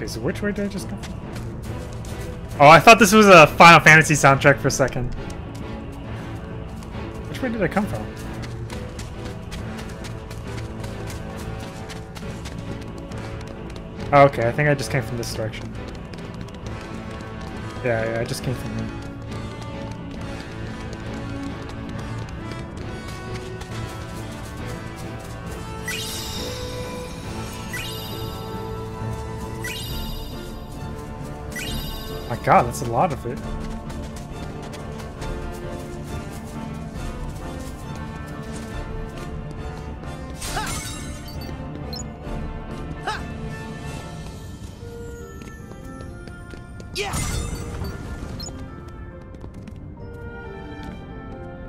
Okay, so which way did I just come? Oh, I thought this was a Final Fantasy soundtrack for a second. Which way did I come from? Oh, okay, I think I just came from this direction. Yeah, yeah, I just came from here. God, that's a lot of it.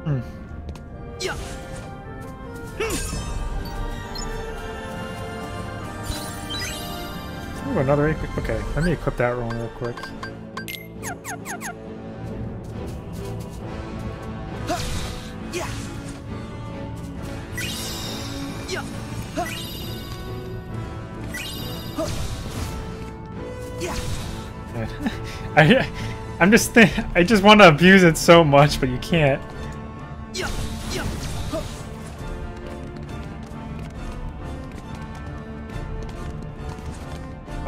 Hmm. Ooh, another equi- Okay, let me equip that one real quick. I, I'm just thi- I just want to abuse it so much, but you can't.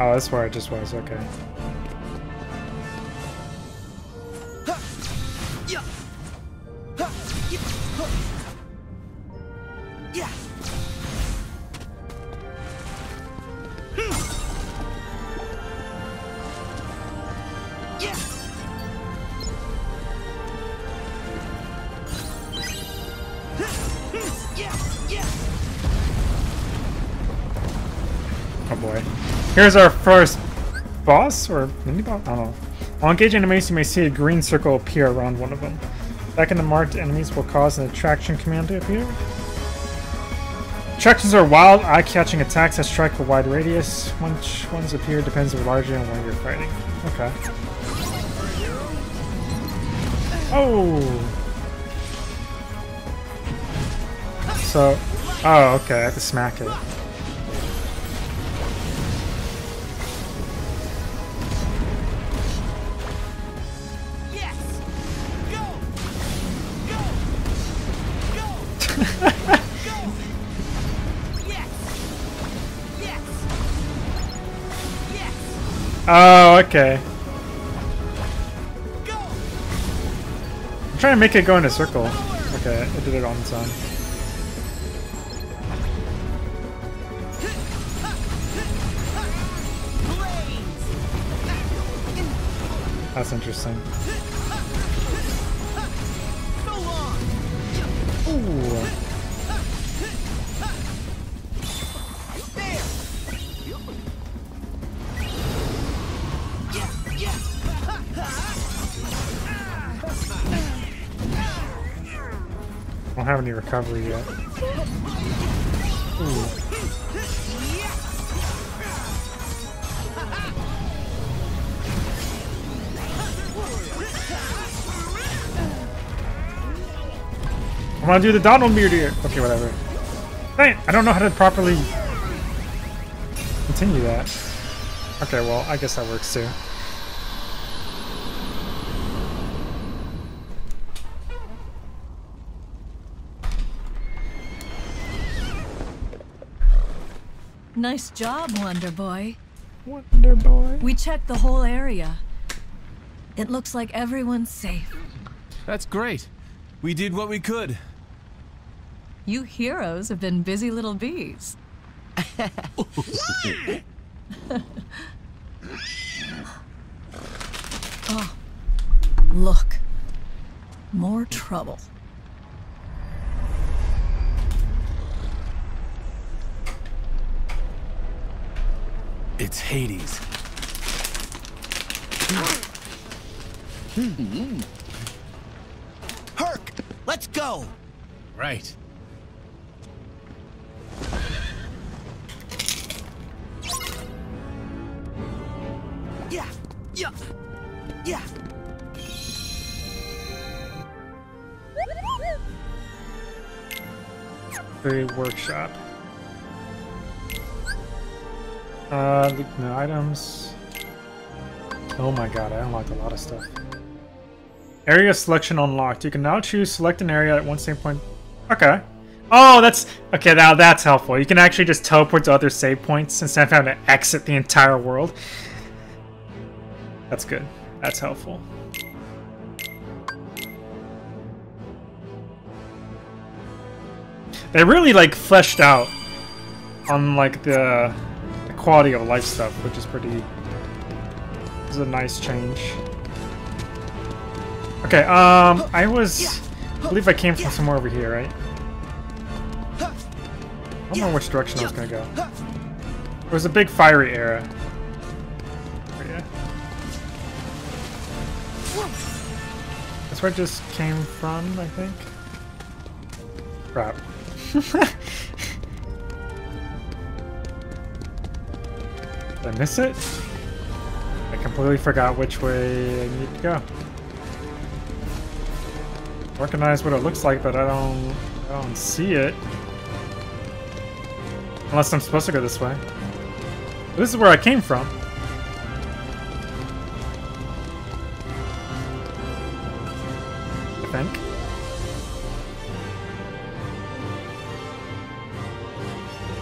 Oh, that's where I just was. Okay. Here's our first boss or mini boss. I don't know. While engaging enemies, you may see a green circle appear around one of them. Attacking the marked enemies will cause an attraction command to appear. Attractions are wild, eye-catching attacks that strike a wide radius. Which ones appear depends on largely on where you're fighting. Okay. Oh. So, oh, okay. I have to smack it. Oh, okay. I'm trying to make it go in a circle. Okay, it did it on its own. That's interesting. Recovery yet. Ooh. I want to do the Donald Meteor. Okay, whatever. Dang, I don't know how to properly continue that. Okay, well, I guess that works too. Nice job, Wonder Boy. Wonder Boy. We checked the whole area. It looks like everyone's safe. That's great. We did what we could. You heroes have been busy little bees. oh, look. More trouble. It's Hades. Hmm. Herc, let's go. Right. Yeah. Yeah. Yeah. The workshop. Uh, items. Oh my god, I unlocked a lot of stuff. Area selection unlocked. You can now choose select an area at one save point. Okay. Oh, that's okay. Now that's helpful. You can actually just teleport to other save points instead of having to exit the entire world. That's good. That's helpful. They really like fleshed out on like the quality of life stuff, which is pretty. This is a nice change. Okay, um, I was, I believe I came from somewhere over here, right? I don't know which direction I was gonna go. It was a big fiery area. Yeah. That's where I just came from, I think. Crap. I miss it? I completely forgot which way I need to go. Recognize what it looks like, but I don't I don't see it. Unless I'm supposed to go this way. This is where I came from. I think.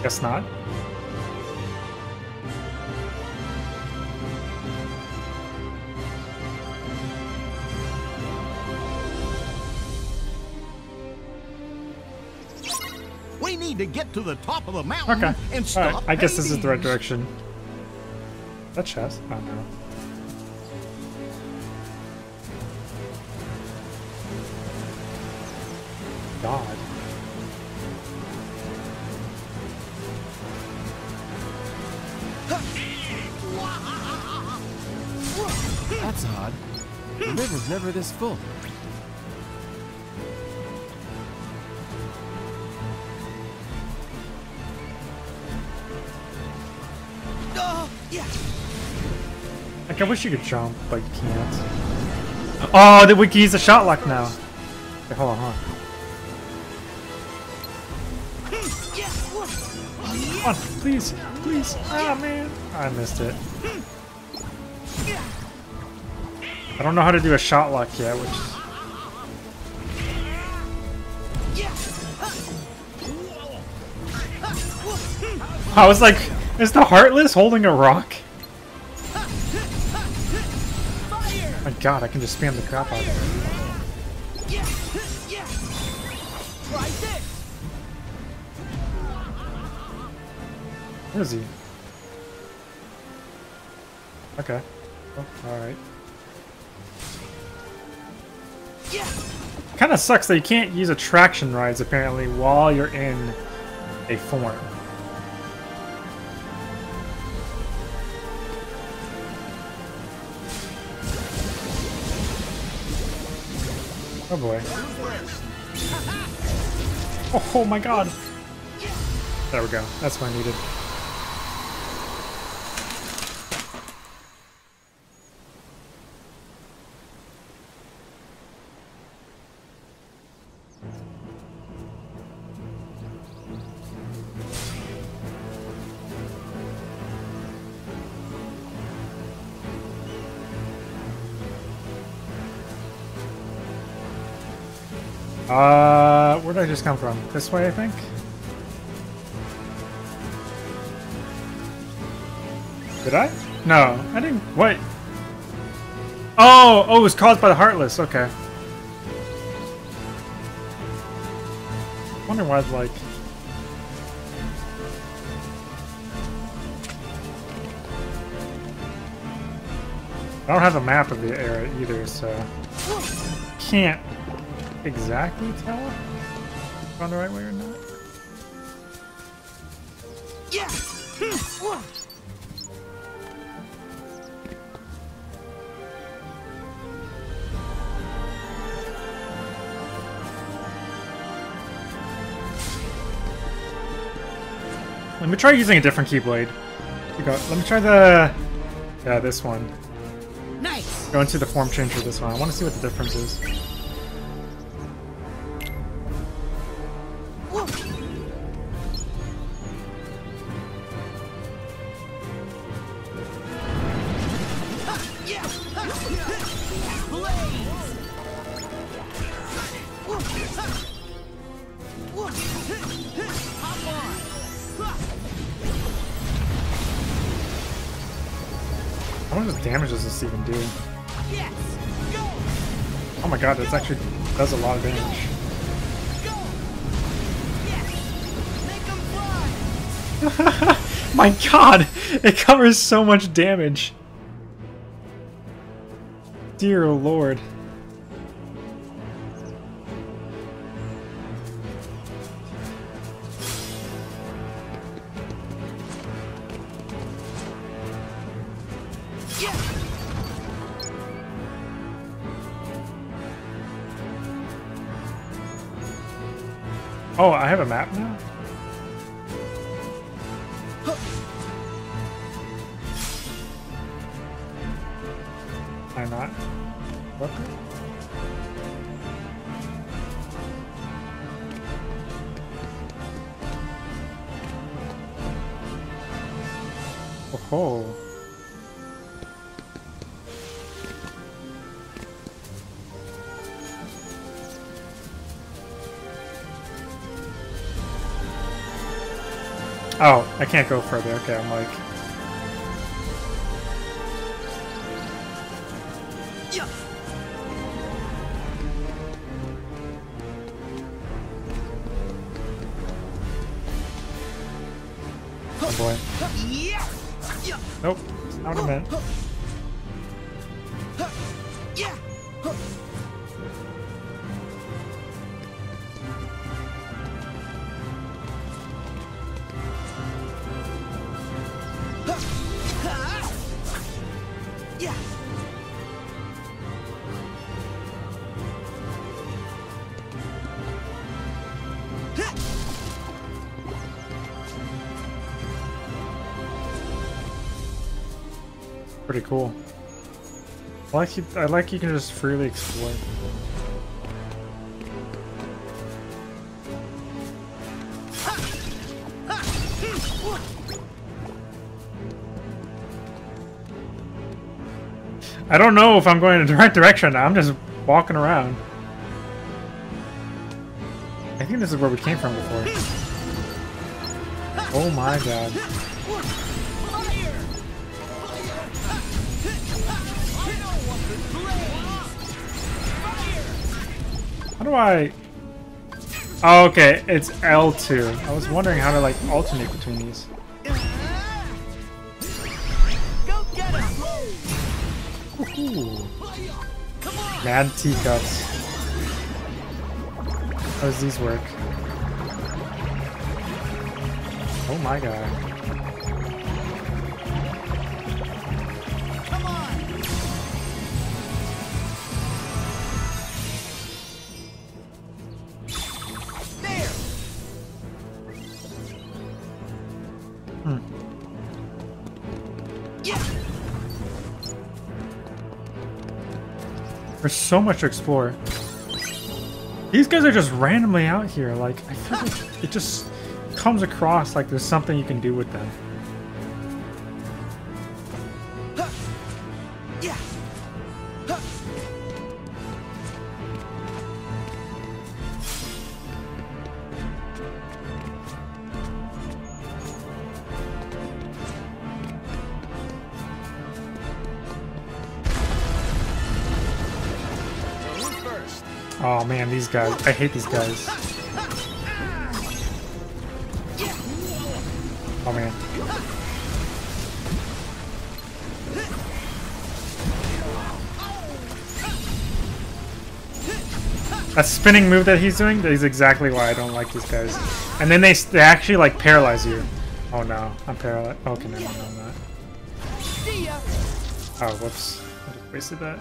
Guess not. We need to get to the top of the mountain Okay. and stop. Alright, I guess this is the right Hades. direction. That chest? Oh no. God. That's odd. The river's never this full. I wish you could jump, but you can't. Oh, the can use the shot lock now. Okay, hold on, hold on. Come on, please, please. Ah, man. I missed it. I don't know how to do a shot lock yet, which is... I was like, is the Heartless holding a rock? God, I can just spam the crap out of it. Where is he? Okay. Oh, alright. Kinda sucks that you can't use attraction rides apparently while you're in a form. Oh boy. Oh, oh my god! There we go. That's what I needed. Uh, where did I just come from? This way, I think? Did I? No, I didn't. What? Oh, oh, it was caused by the Heartless. Okay. wonder why, it's like. I don't have a map of the area either, so can't exactly tell if I'm the right way or not. Yeah. Let me try using a different keyblade. Here we go. Let me try the yeah this one. Nice. Go into the form changer this one. I want to see what the difference is. This actually does a lot of damage. My god! It covers so much damage. Dear lord. Oh. Oh, I can't go further. Okay, I'm like. I like you, I like you can just freely explore. I don't know if I'm going in the right direction. I'm just walking around. I think this is where we came from before. Oh my god. How do I... Oh, okay. It's L2. I was wondering how to, like, alternate between these. Ooh. Mad teacups. How does these work? Oh my god. There's so much to explore. These guys are just randomly out here. Like, I feel like it just comes across like there's something you can do with them. Guys. I hate these guys. Oh man. That spinning move that he's doing is exactly why I don't like these guys. And then they, they actually like paralyze you. Oh no, I'm paralyzed. Okay, no, no, I'm not. Oh, whoops. I wasted that.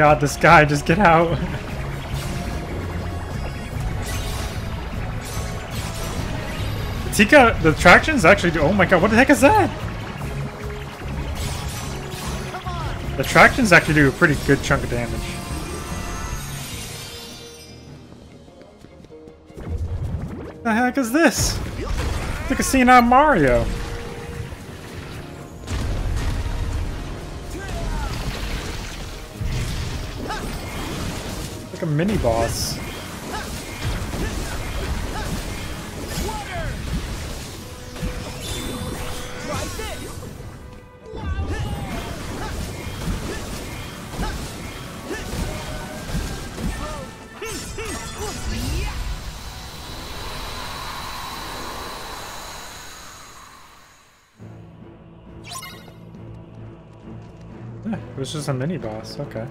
God, this guy, just get out. The attractions actually do. Oh my god, what the heck is that? The attractions actually do a pretty good chunk of damage. What the heck is this? It's like a scene of Mario. Like a mini boss. It was just a mini boss. Okay.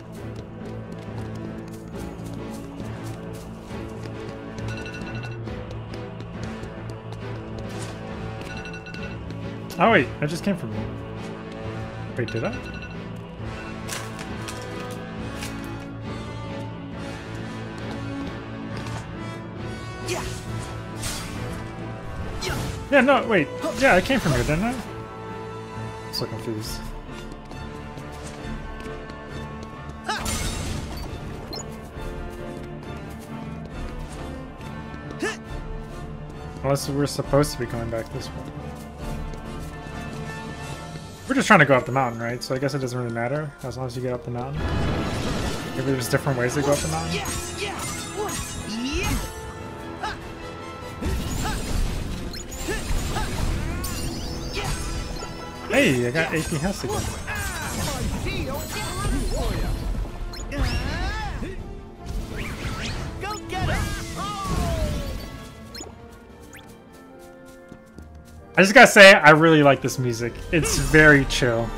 Oh wait, that just came from me. Wait, did I? Yeah. Yeah. Yeah, no, wait. Yeah, I came from here, didn't I? I'm so confused. Unless we're supposed to be going back this way. Just trying to go up the mountain, right? So I guess it doesn't really matter as long as you get up the mountain. Maybe there's different ways to go up the mountain. Hey, I got 18 health again. I just gotta say, I really like this music. It's very chill.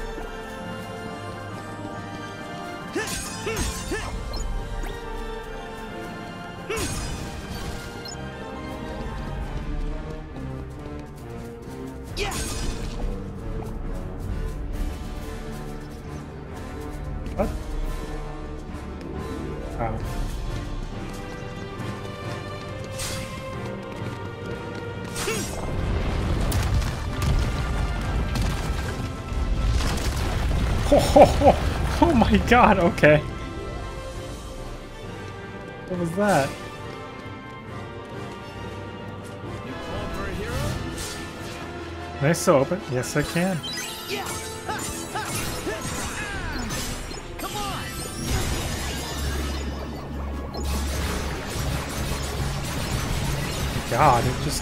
God, okay. What was that? I still open? Yes, I can. God, it just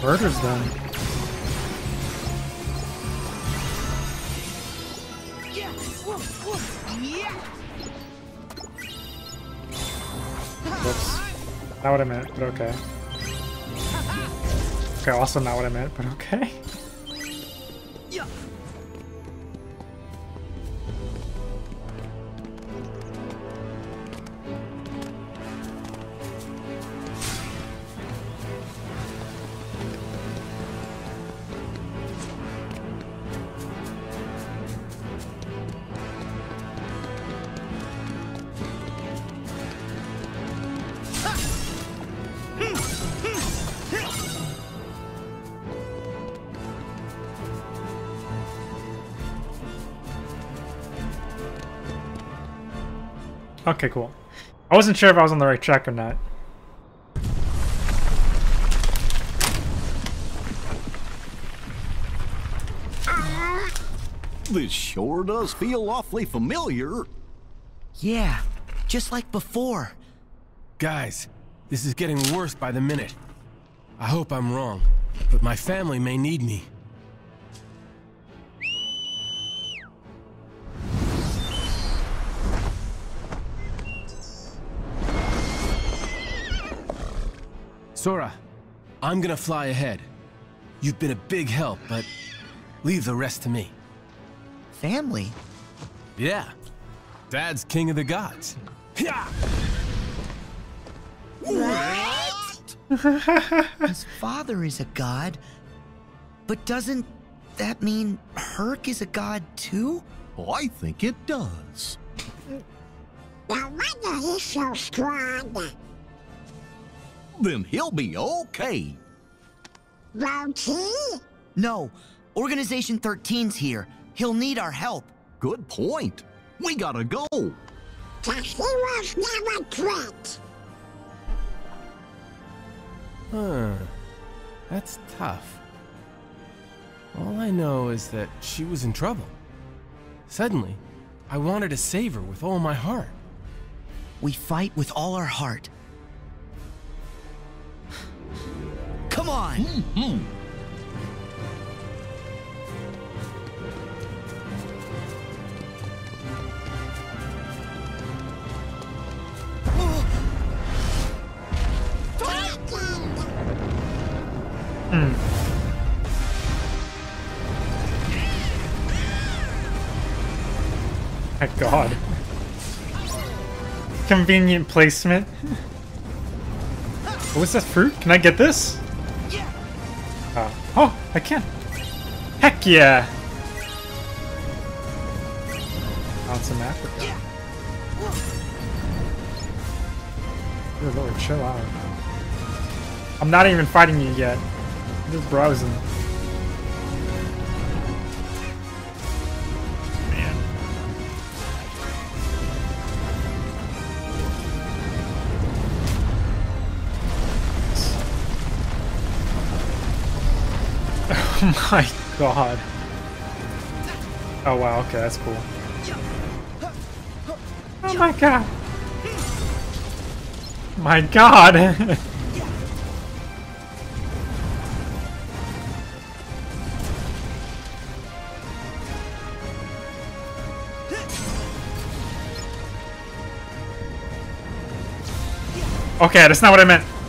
murders them. Not what I meant, but okay. Okay, also not what I meant, but okay. Okay, cool. I wasn't sure if I was on the right track or not. This sure does feel awfully familiar. Yeah. Just like before. Guys, this is getting worse by the minute. I hope I'm wrong, but my family may need me. Sora, I'm gonna fly ahead. You've been a big help, but leave the rest to me. Family. Yeah. Dad's king of the gods. Yeah. His father is a god. But doesn't that mean Herc is a god too? Oh, I think it does. No wonder he's so strong. Then he'll be okay. Loki? No, Organization 13's here. He'll need our help. Good point. We gotta go. The heroes never quit. Huh. That's tough. All I know is that she was in trouble. Suddenly, I wanted to save her with all my heart. We fight with all our heart. On! Hmm. My god. Convenient placement. What was that fruit? Can I get this? I can. Heck yeah! Found some Africa. Good lord, chill out. I'm not even fighting you yet. I'm just browsing. My god. Oh wow, okay, that's cool. Oh my god. My god. okay, that's not what I meant.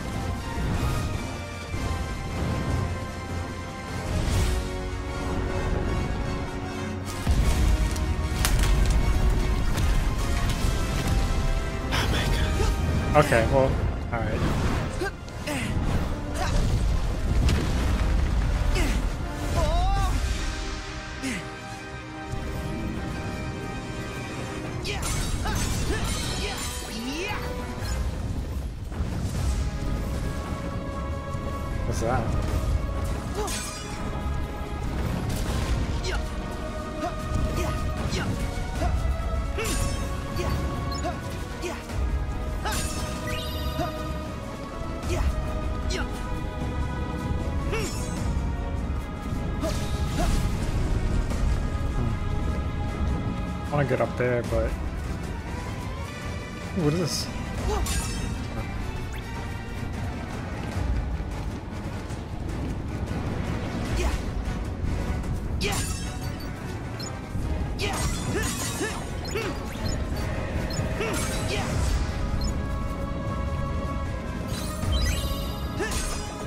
Okay, well, get up there, but... What is this?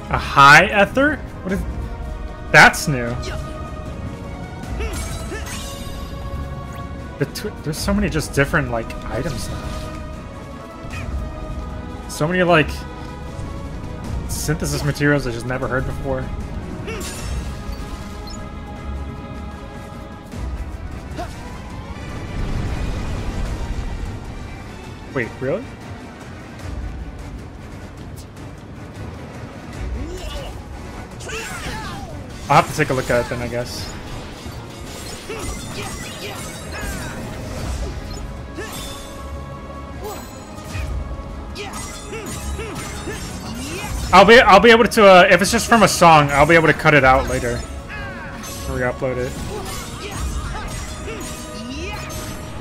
A high ether? What is... That's new. There's so many just different, like, items now. So many, like, synthesis materials I just never heard before. Wait, really? I'll have to take a look at it then, I guess. I'll be I'll be able to uh, if it's just from a song, I'll be able to cut it out later. Re-upload it.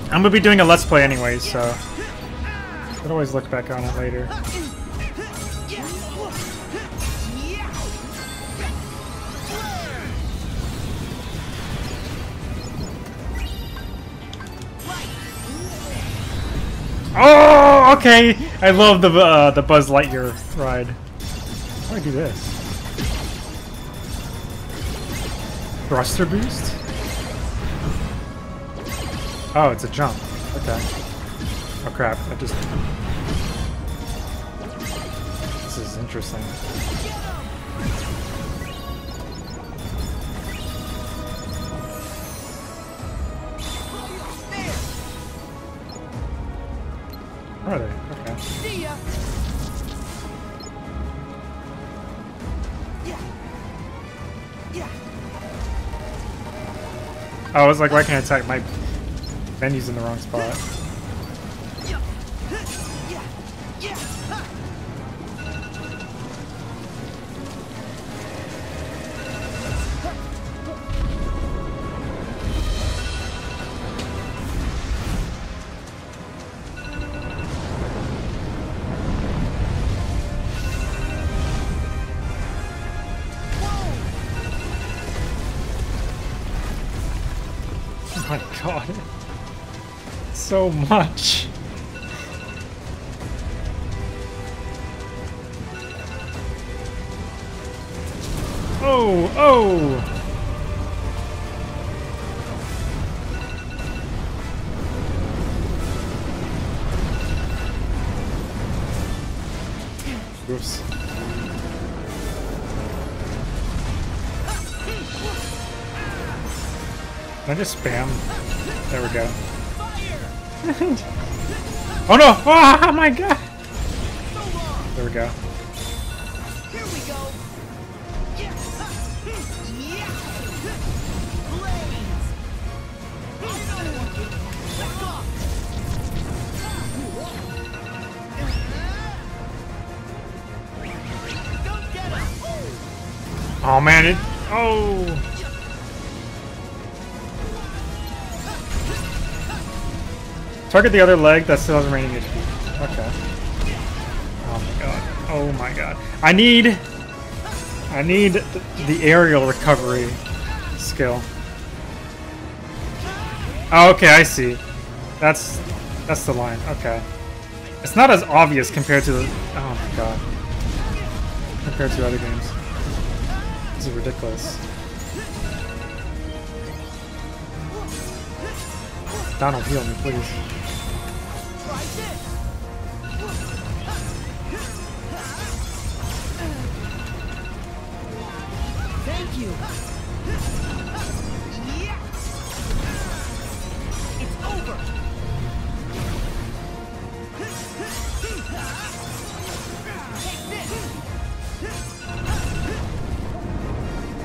I'm gonna be doing a let's play anyway, so I could always look back on it later. Oh, okay. I love the uh, the Buzz Lightyear ride. How do I do this? Thruster boost? Oh, it's a jump. Okay. Oh crap! I just. This is interesting. Where are they? I was like, why can't I attack? My menu's in the wrong spot. So much. Oh no! Oh Target the other leg that still has remaining HP. Okay. Oh my god. Oh my god. I need. I need the aerial recovery skill. Oh, okay, I see. That's that's the line. Okay. It's not as obvious compared to the. Oh my god. Compared to other games. This is ridiculous. Donald, heal me, please. Thank you. It's over.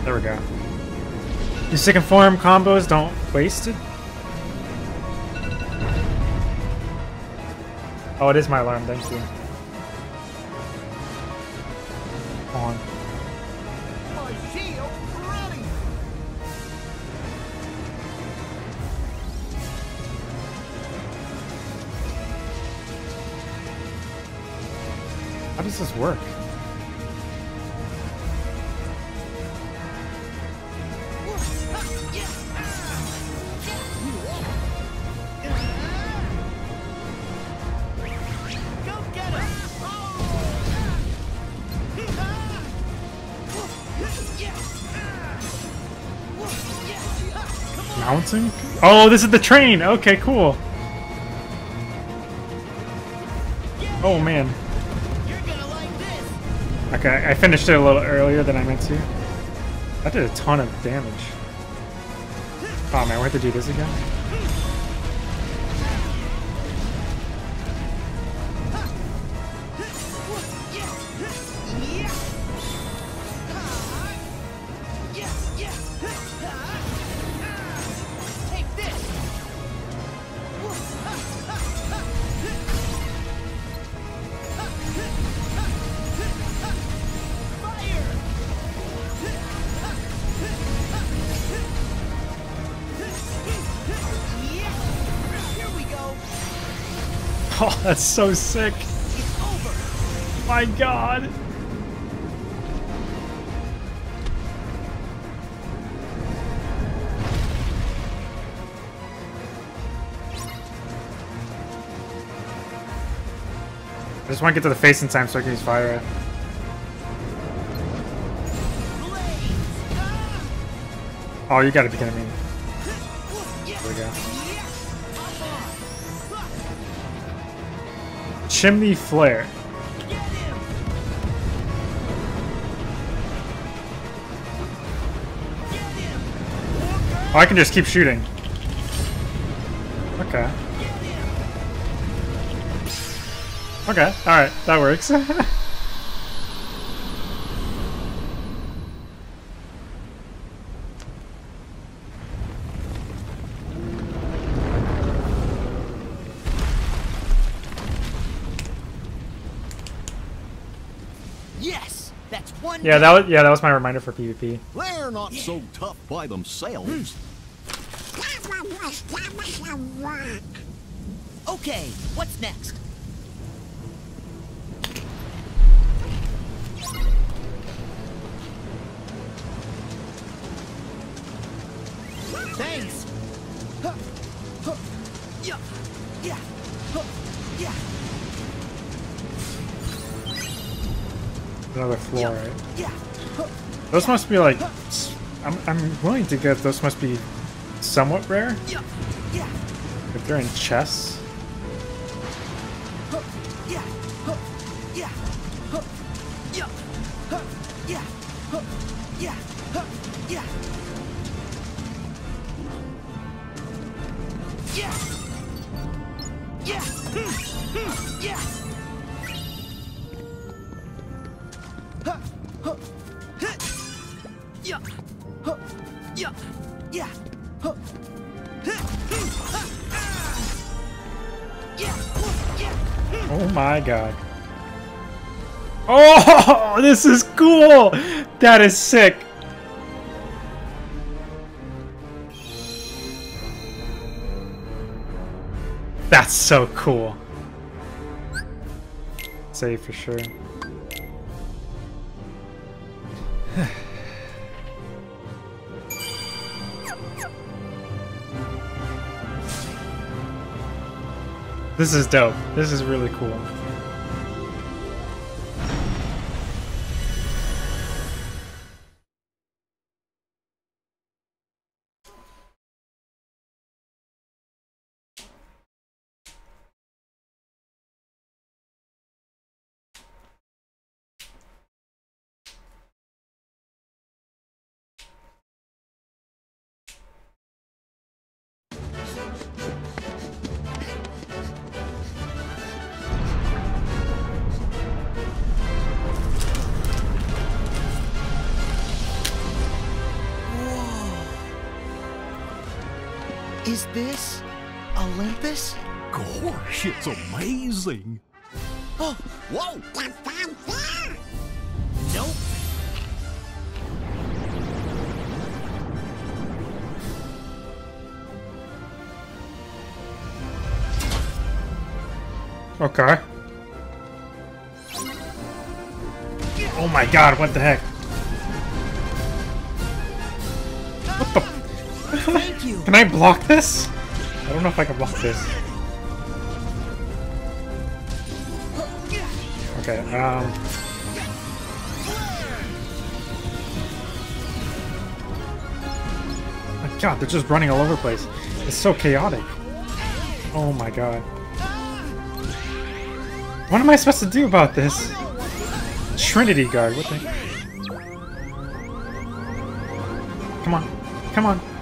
There we go. Your second form combos don't waste it. Oh, it is my alarm, thank you. On. My shield ready. How does this work? Oh, this is the train! Okay, cool. Oh man. Okay, I finished it a little earlier than I meant to. That did a ton of damage. Oh man, we have to do this again? Oh, that's so sick. My god. I just want to get to the face in time so I can use fire. Oh, you gotta be kidding me. There we go. Chimney flare. Oh, I can just keep shooting. Okay. Okay, alright, that works. Yes, that's one. Yeah, that was yeah, that was my reminder for PvP. They're not so tough by themselves. That one was that was a rock. Okay, what's next? Those must be like. I'm I'm willing to get those must be somewhat rare if they're in chests. Oh my god. Oh, this is cool. That is sick. That's so cool. Say for sure. This is dope. This is really cool. Amazing. Oh, Whoa! The fun there. nope. Okay. Oh my god, what the heck? What the? Thank you. Can I block this? I don't know if I can block this. Okay, um... My god, they're just running all over the place. It's so chaotic. Oh my god. What am I supposed to do about this? Trinity Guard, what the... Come on, come on.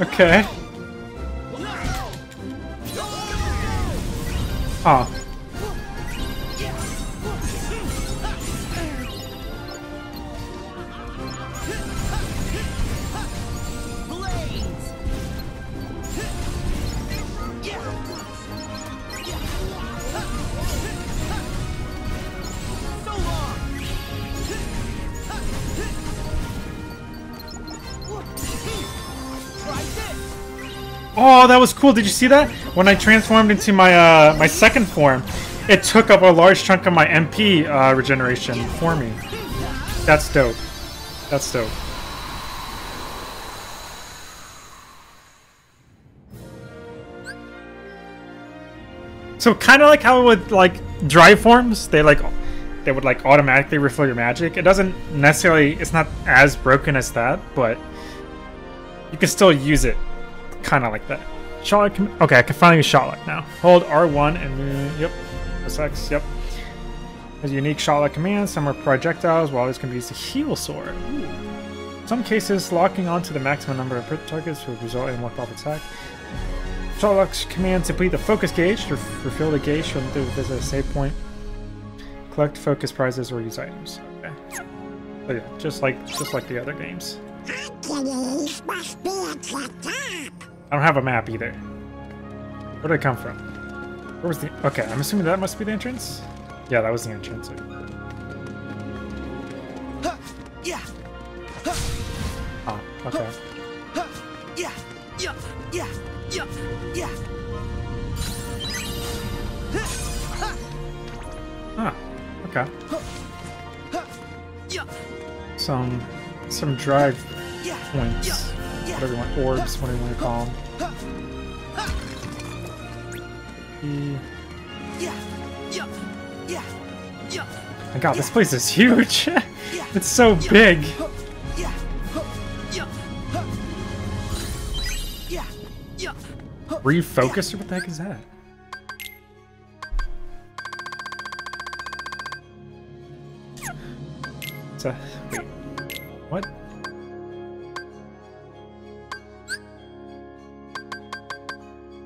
Okay. Oh. Oh, that was cool. Did you see that? When I transformed into my uh, my second form, it took up a large chunk of my MP uh, regeneration for me. That's dope. That's dope. So kind of like how with like drive forms, they like they would like automatically refill your magic. It doesn't necessarily. It's not as broken as that, but you can still use it kind of like that. Com- Okay, I can finally use Shotlock now. Hold R1 and uh, yep, SX. Yep. Has unique Shotlock command. Some are projectiles, while others can be used to heal sword. Ooh. In some cases, locking onto the maximum number of targets will result in one pop attack. Shotlock's command complete the focus gauge to refill the gauge when they visit a save point. Collect focus prizes or use items. Okay. Oh yeah, just like just like the other games. I don't have a map either. Where did I come from? Where was the... Okay, I'm assuming that must be the entrance? Yeah, that was the entrance. Yeah, Oh, okay. yeah, yeah, yeah, yeah, yeah. Ah, okay. Some... some drive points. Whatever you want. Orbs, whatever you want to call them. My god, this place is huge! it's so big! Refocus or what the heck is that?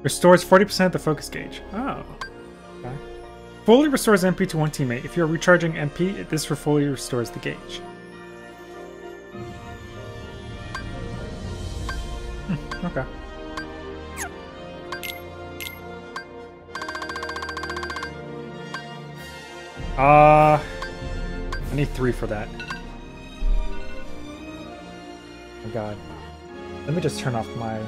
Restores 40% of the focus gauge. Oh. Okay. Fully restores MP to one teammate. If you're recharging MP, this fully restores the gauge. Hmm, okay. Uh, I need three for that. Oh god. Let me just turn off my...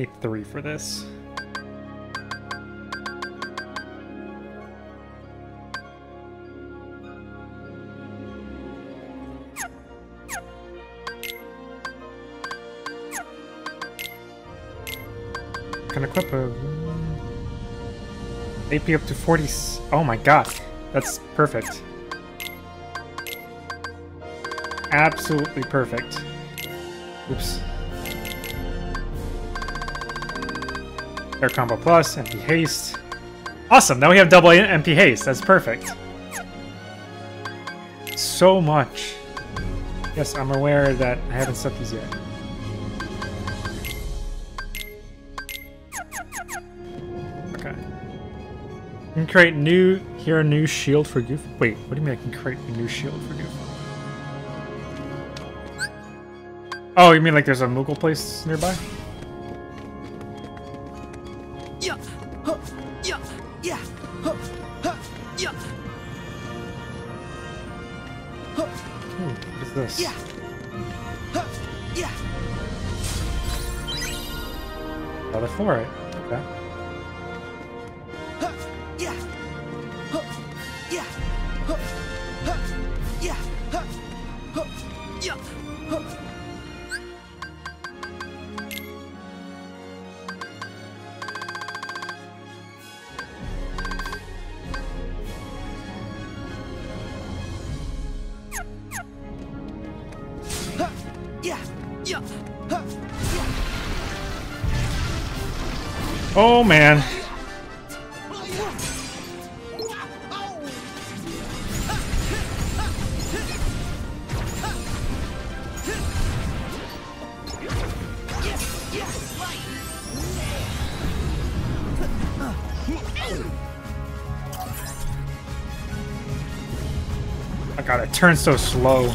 Need three for this. Can equip a AP up to 40. Oh my god, that's perfect. Absolutely perfect. Oops. Air combo plus, MP haste. Awesome, now we have double MP haste. That's perfect. So much. Yes, I'm aware that I haven't set these yet. Okay. You can create new here a new shield for Goof. Wait, what do you mean I can create a new shield for Goof? Oh, you mean like there's a Moogle place nearby? Another floor, turns so slow.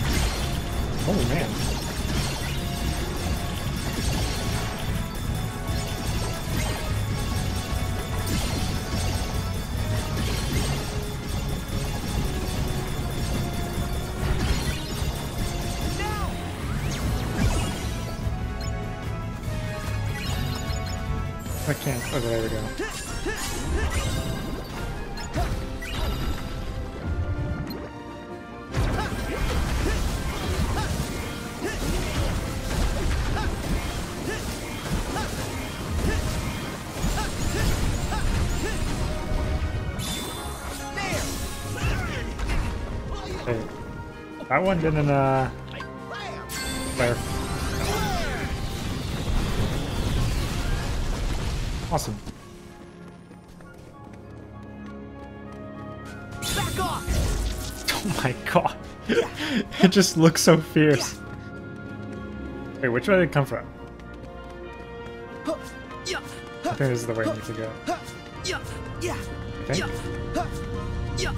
One didn't, uh... Fire. Awesome. Back off! Oh my god. it just looks so fierce. Wait, which way did it come from? I think this is the way it needs to go. Yeah. Yeah. I think? Yeah.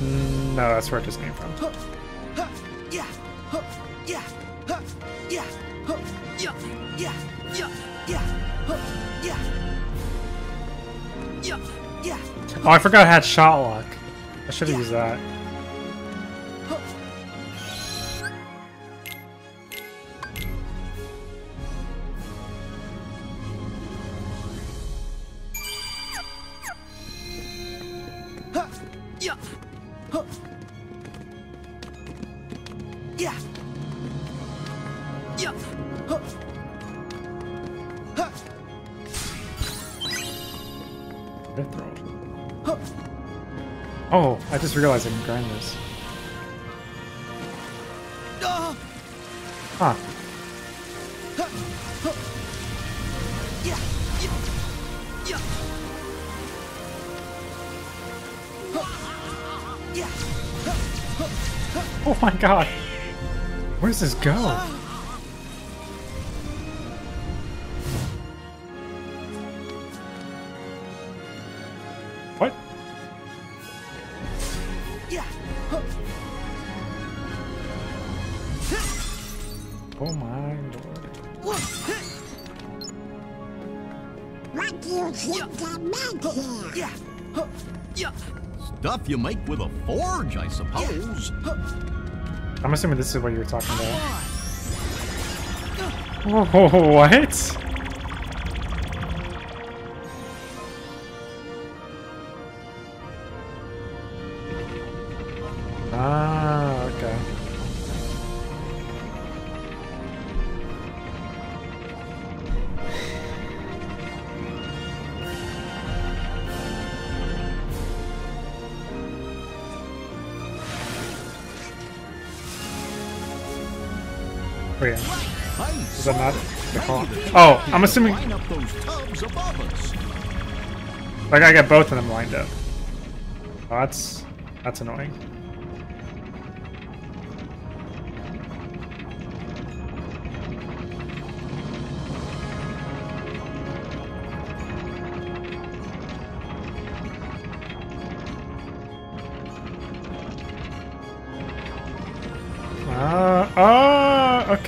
Mm, no, that's where it just came from. Oh, I forgot I had shot lock. I should have used that. Assuming this is what you were talking about. Oh, what? Oh, Wait, Hey, is that not? Oh, I'm assuming Line up those tubs above us. like I got both of them lined up. Oh, that's that's annoying.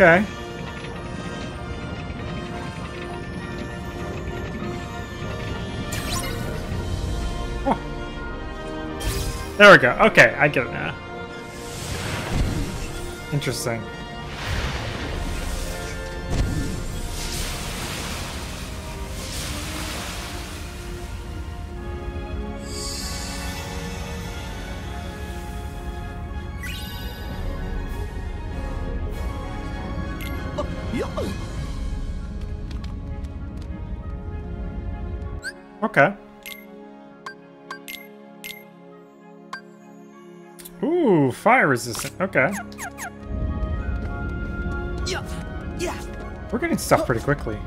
Okay. Oh. There we go. Okay, I get it now. Interesting. Fire resistant. Okay. We're getting stuff pretty quickly.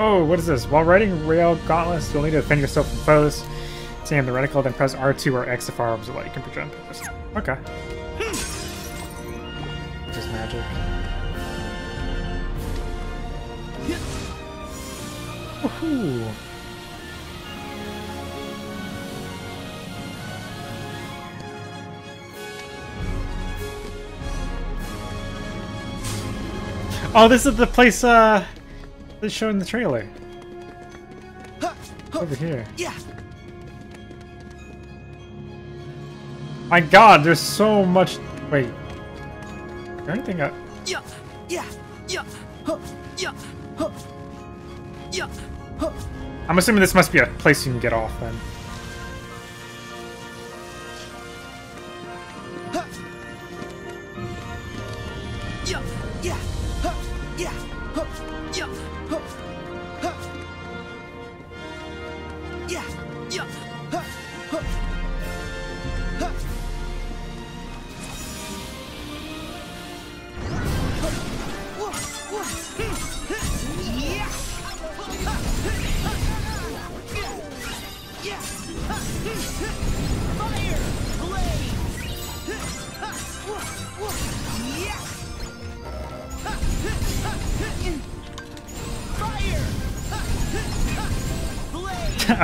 Oh, what is this? While riding rail gauntlets, you'll need to defend yourself from foes. Stand the reticle, then press R2 or X if arms are light. You can project. Okay. Oh, this is the place uh they showed in the trailer. Over here. Yeah. My god, there's so much wait. Is anything up? Yeah. Yeah. Yeah. Yeah. Yeah. I'm assuming this must be a place you can get off then.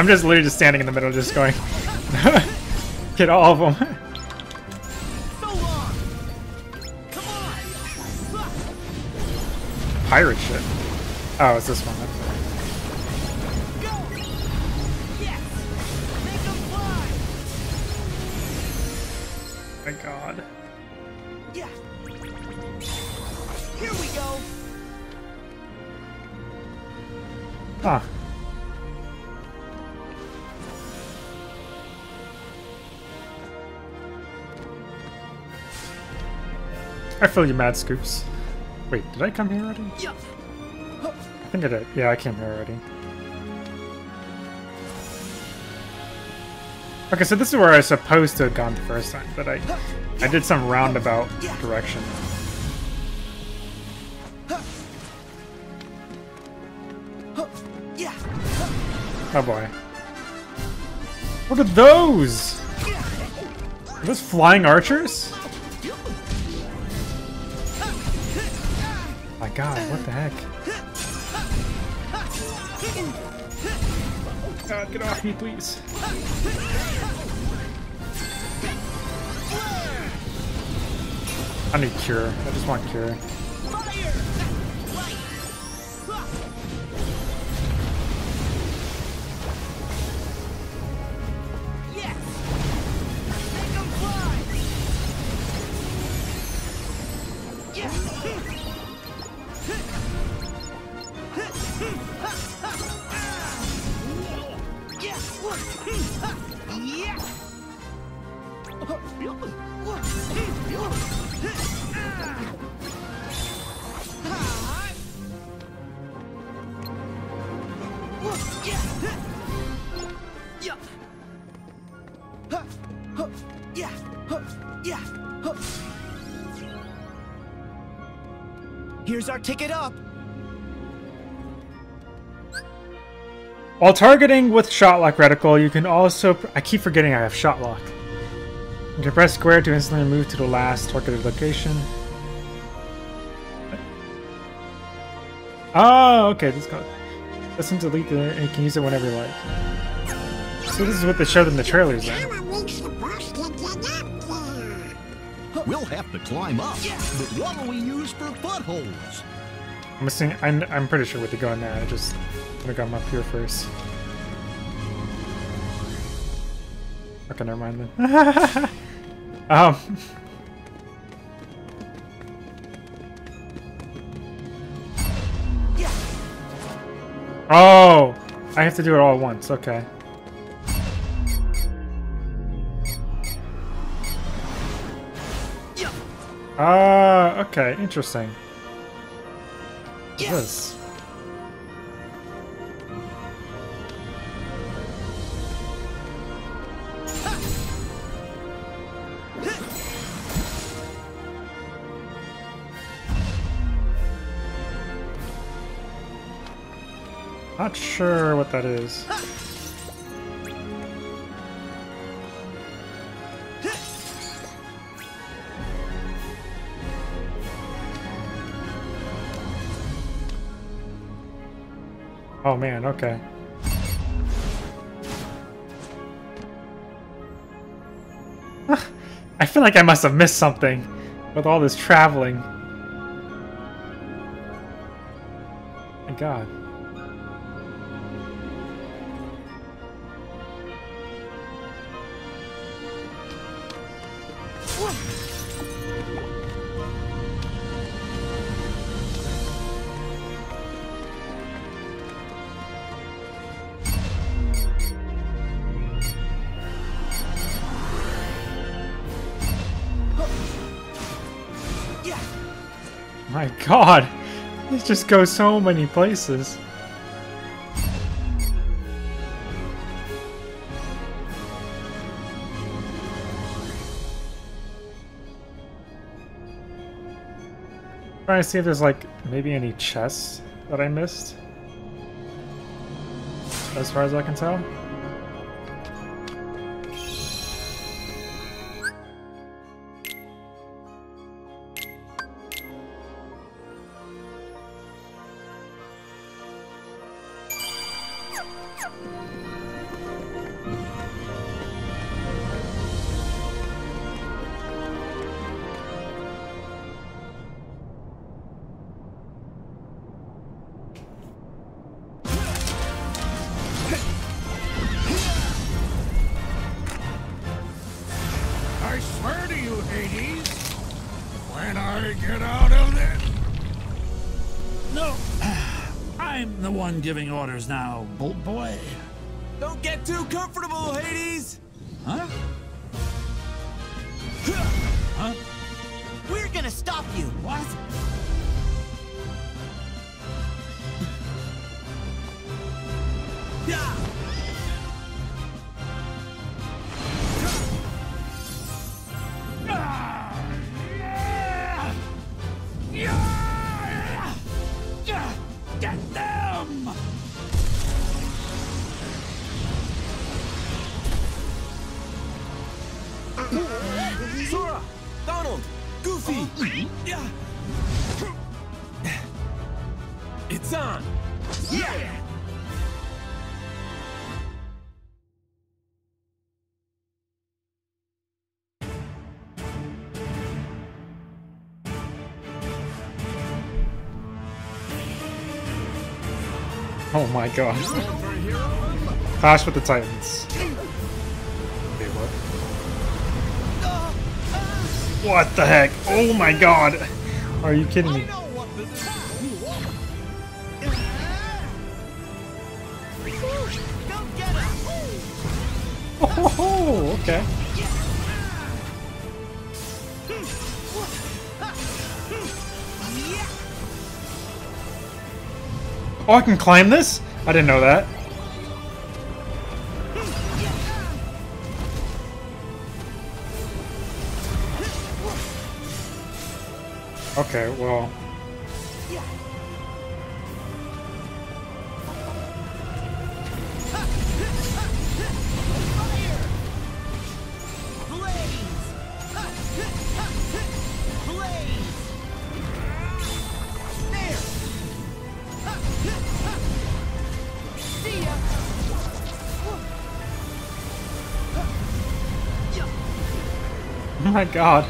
I'm just literally just standing in the middle, just going. Get all of them. So long. Come on. Pirate shit. Oh, it's this one. Feel you, Mad Scoops. Wait, did I come here already? I think I did. Yeah, I came here already. Okay, so this is where I was supposed to have gone the first time, but I I did some roundabout direction. Oh boy. Look at those! Are those flying archers? Please. I need cure. I just want cure. Ticket up. While targeting with Shotlock Reticle, you can also... I keep forgetting I have Shotlock. You can press square to instantly move to the last targeted location. Oh, okay, this got... Listen to delete the... and you can use it whenever you like. So this is what they showed in the trailers then. We supposed to get up there? We'll have to climb up. But what will we use for footholds? I'm assuming, I'm, I'm pretty sure what they're going now. I just gonna come up here first. Okay, never mind then. um. Oh, I have to do it all at once. Okay. Ah, okay, interesting. What's Yeah. this? Not sure what that is. Oh man, okay. I feel like I must have missed something with all this traveling. My god. God. It just goes so many places. Trying to see if there's like maybe any chests that I missed. As far as I can tell. Giving orders now, Oh my god. Clash with the Titans. Wait, what? What the heck? Oh my god! Are you kidding me? Go get him. Oh, okay. Oh, I can climb this? I didn't know that. Okay, well. My god.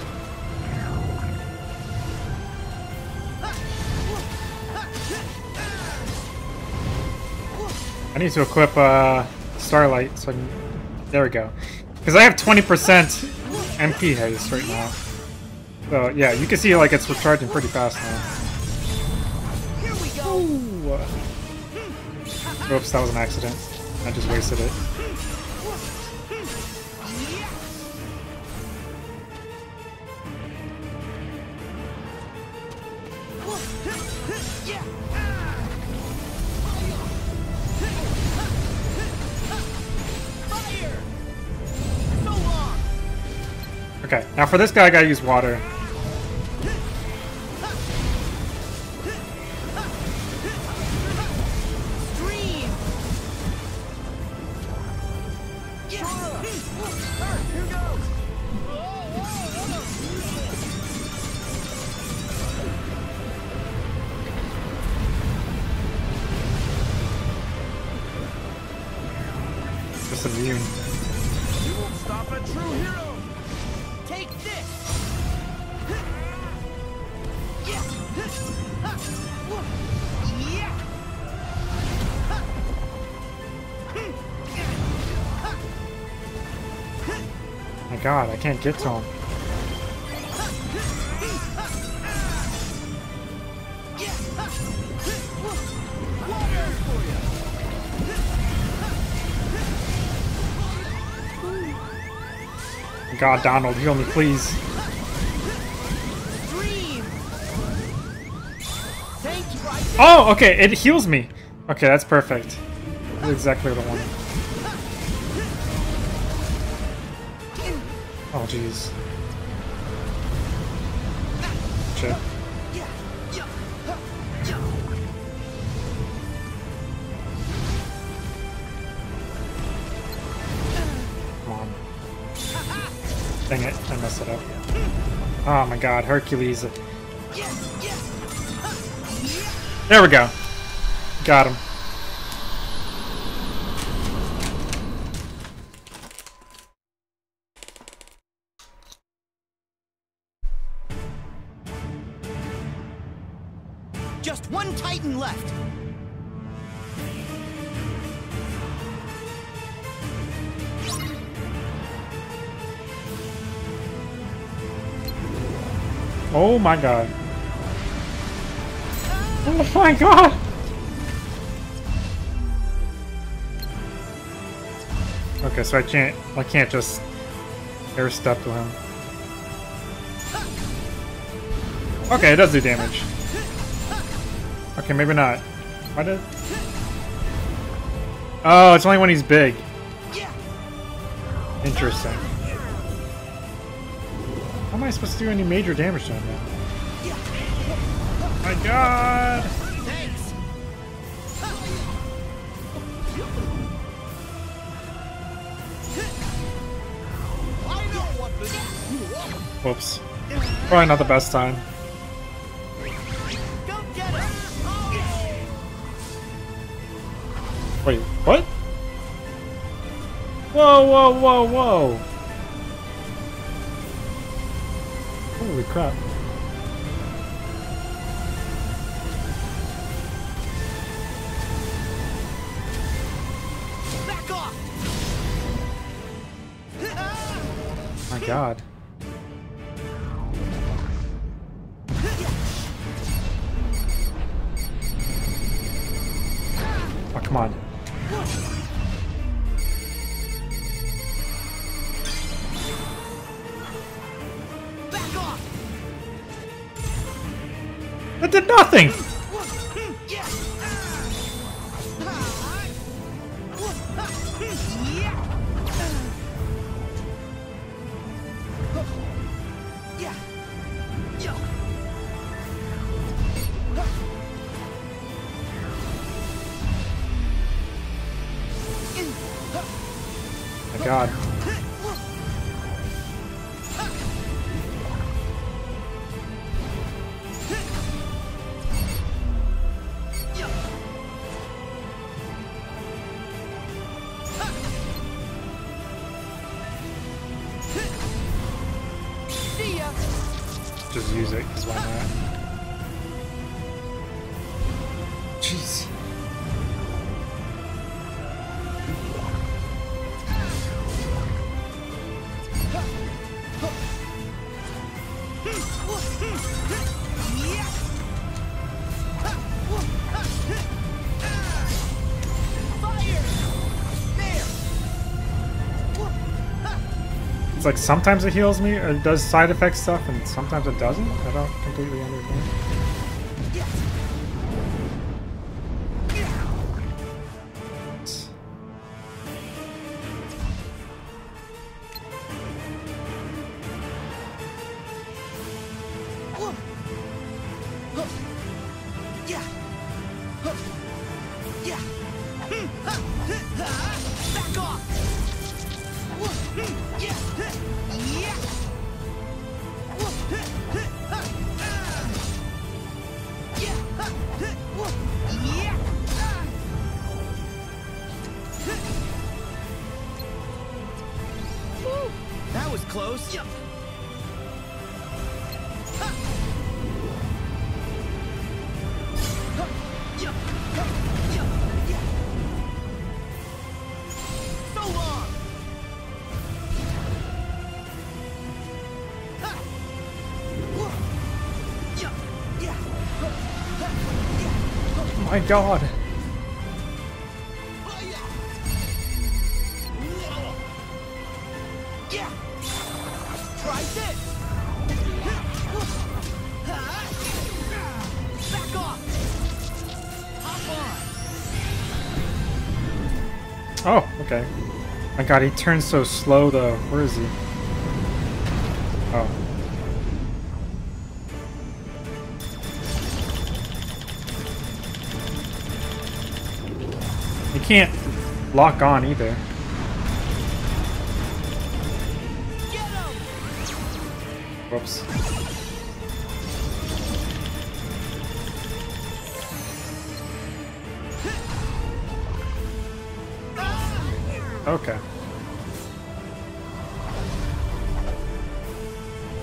I need to equip uh, Starlight so I can... There we go. Because I have 20% MP haste right now. So yeah, you can see like it's recharging pretty fast now. Here we go! Oops, that was an accident. I just wasted it. Now for this guy, I gotta use water. God, I get to him. God, Donald, heal me, please. Stream! Thank you, I Oh, okay, it heals me. Okay, that's perfect. That's exactly what I wanted. Jeez. Shit. Come on. Dang it, I messed it up. Oh my god, Hercules. There we go. Got him. Oh my god. Oh my god! Okay, so I can't I can't just air step to him. Okay, it does do damage. Okay, maybe not. Why did? Oh, it's only when he's big. Interesting. Supposed to do any major damage to him now? My god! Whoops. Probably not the best time. Wait, what? Whoa, whoa, whoa, whoa! Crap. Back off. My god. Just use it, because why not? Like sometimes it heals me or does side effect stuff and sometimes it doesn't. I don't completely understand. God. Oh, okay. My god, he turns so slow though. Where is he? He can't lock on either. Whoops. Okay.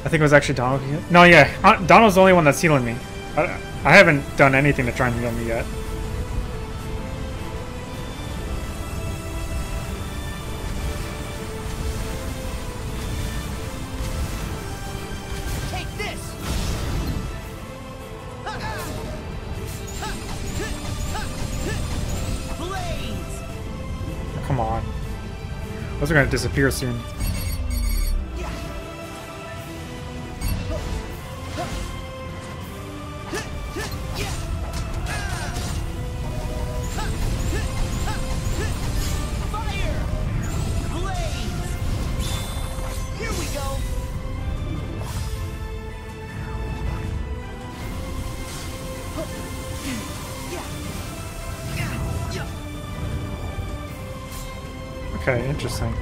I think it was actually Donald. No, yeah, Donald's the only one that's healing me. I, I haven't done anything to try and heal me yet. Are gonna disappear soon. Okay, interesting.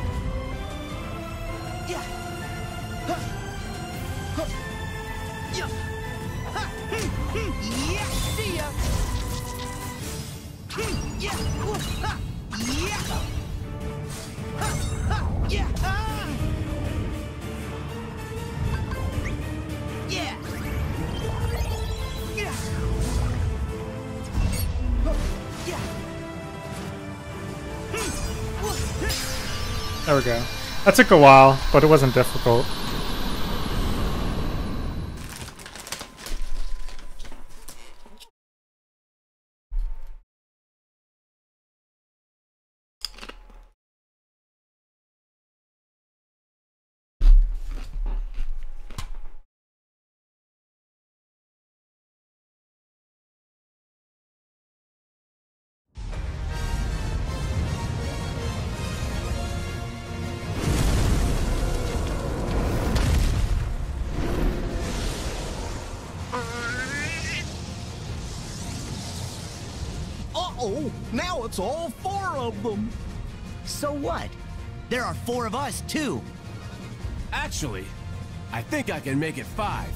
That took a while, but it wasn't difficult. Uh-oh, now it's all four of them. So what? There are four of us, too. Actually, I think I can make it five.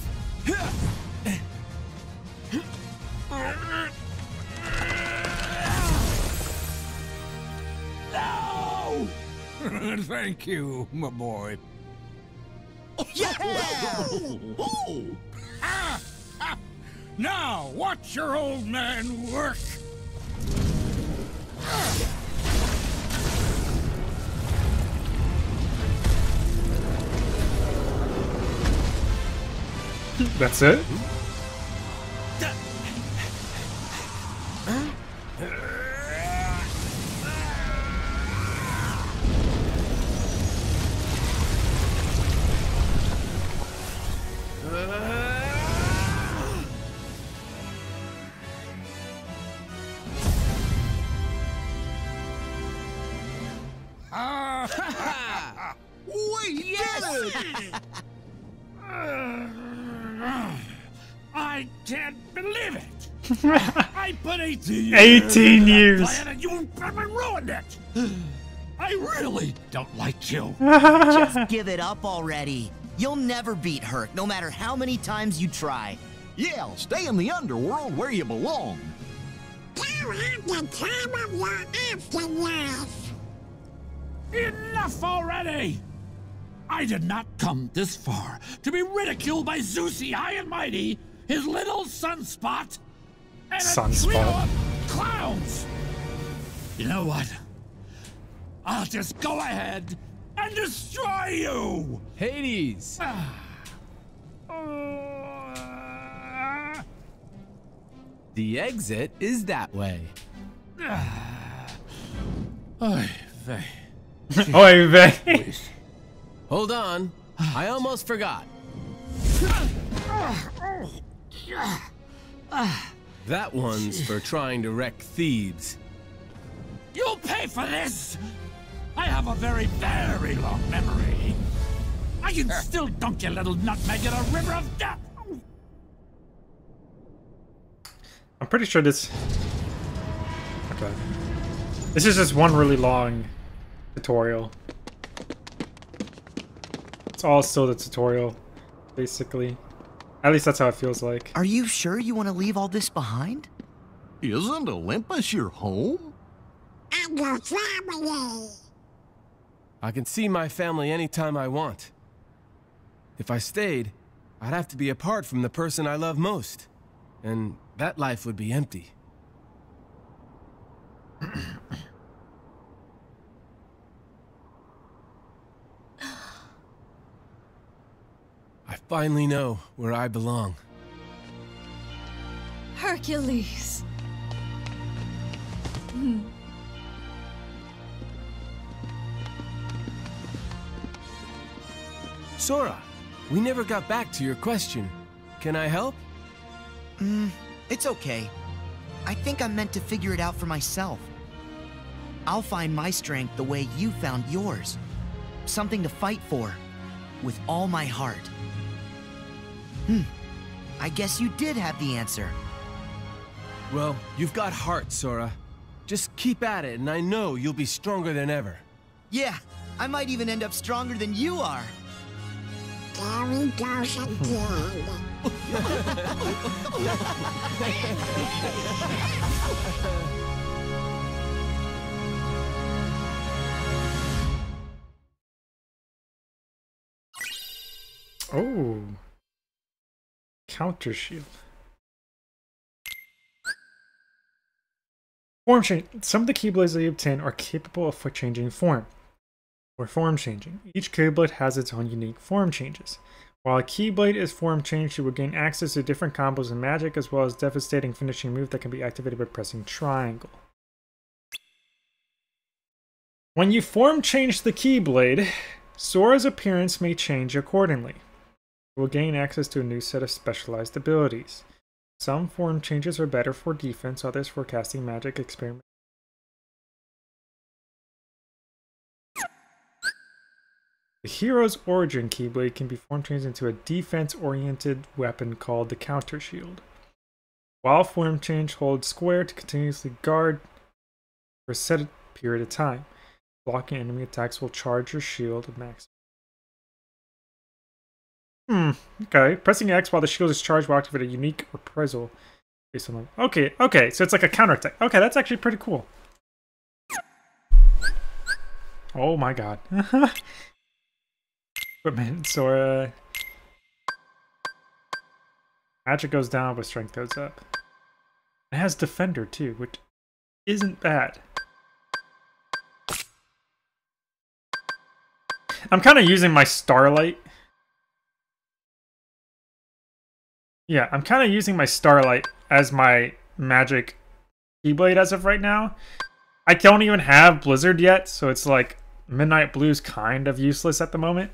No! Thank you, my boy. Oh, Now, watch your old man work. That's it? 18 years 18 into that years. plan you ruined it. I really don't like you. Just give it up already. You'll never beat Herc, no matter how many times you try. Yeah, stay in the underworld where you belong. You have the time of your afterlife. Enough already! I did not come this far to be ridiculed by Zeusy High and Mighty, his little sunspot, and a Sunspot. trio of clowns. You know what? I'll just go ahead and destroy you. Hades! Ah. The exit is that way. Ah. Oy vey. Oy vey. Hold on. I almost forgot. Ah. That one's for trying to wreck Thebes. You'll pay for this! I have a very, very long memory. I can still dunk your little nutmeg in a river of death! I'm pretty sure this... Okay. This is just one really long tutorial. It's all still the tutorial, basically. At least that's how it feels like. Are you sure you want to leave all this behind? Isn't Olympus your home? And your family. I can see my family anytime I want. If I stayed, I'd have to be apart from the person I love most. And that life would be empty. finally know where I belong. Hercules. Hmm. Sora, we never got back to your question. Can I help? Mm, it's okay. I think I'm meant to figure it out for myself. I'll find my strength the way you found yours. Something to fight for. With all my heart. Hmm. I guess you did have the answer. Well, you've got heart, Sora. Just keep at it, and I know you'll be stronger than ever. Yeah, I might even end up stronger than you are. There he goes again. Oh. Counter shield. Form change. Some of the Keyblades you obtain are capable of changing form, or form changing. Each Keyblade has its own unique form changes. While a Keyblade is form changed, you will gain access to different combos and magic, as well as devastating finishing move that can be activated by pressing triangle. When you form change the Keyblade, Sora's appearance may change accordingly. Will gain access to a new set of specialized abilities. Some form changes are better for defense, others for casting magic experiment. The hero's origin Keyblade can be form changed into a defense-oriented weapon called the Counter Shield. While form change, hold square to continuously guard for a set period of time. Blocking enemy attacks will charge your shield max. Hmm, okay. Pressing X while the shield is charged will activate a unique reprisal based on the... Okay, okay, so it's like a counterattack. Okay, that's actually pretty cool. Oh my god. Equipment, Sora. Magic goes down, but strength goes up. It has Defender too, which isn't bad. I'm kind of using my Starlight. Yeah, I'm kind of using my Starlight as my magic Keyblade as of right now. I don't even have Blizzard yet, so it's like Midnight Blue's kind of useless at the moment.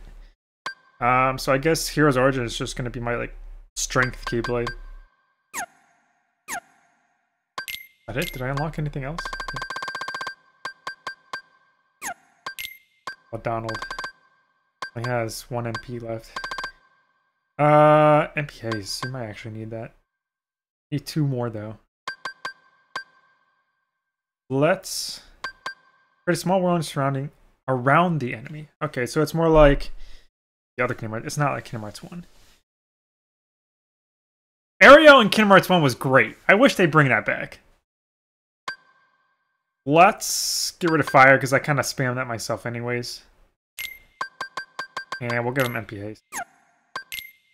Um, so I guess Hero's Origin is just going to be my like strength Keyblade. That it? Did I unlock anything else? Oh, Donald. He has one MP left. Uh, MPAs. You might actually need that. Need two more, though. Let's... Create a small world surrounding... Around the enemy. Okay, so it's more like... The other Kingdom Hearts. It's not like Kingdom Hearts 1. Aero in Kingdom Hearts 1 was great. I wish they'd bring that back. Let's get rid of fire, because I kind of spam that myself anyways. And we'll give him MPAs.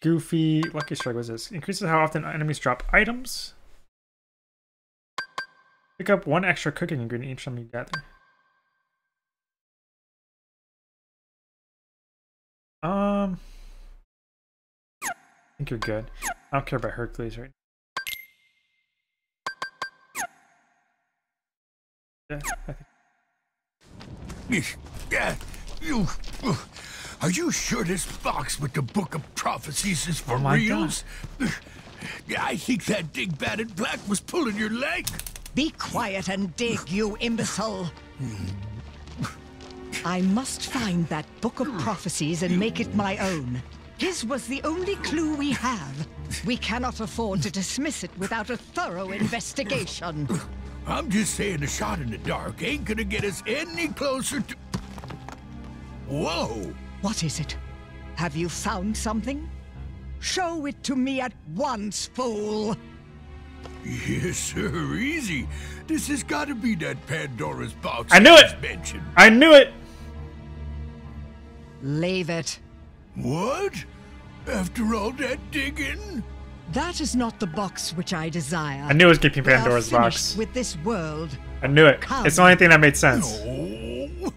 Goofy. Lucky Strike was this. Increases how often enemies drop items. Pick up one extra cooking ingredient each time you gather. Um, I think you're good. I don't care about Hercules right now. Yeah, I think. Yeah. Are you sure this box with the Book of Prophecies is for Oh my reals? Yeah, I think that Dingbat in black was pulling your leg. Be quiet and dig, you imbecile. I must find that Book of Prophecies and make it my own. His was the only clue we have. We cannot afford to dismiss it without a thorough investigation. I'm just saying a shot in the dark ain't gonna get us any closer to... Whoa! What is it? Have you found something? Show it to me at once, fool! Yes, sir, easy. This has got to be that Pandora's box I knew was it! mentioned. I knew it! Leave it. What? After all that digging? That is not the box which I desire. I knew it was keeping We are Pandora's finished box. with this world. I knew it. Come. It's the only thing that made sense. Oh.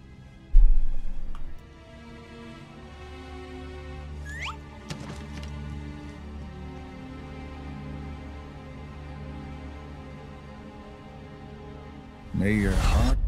May your heart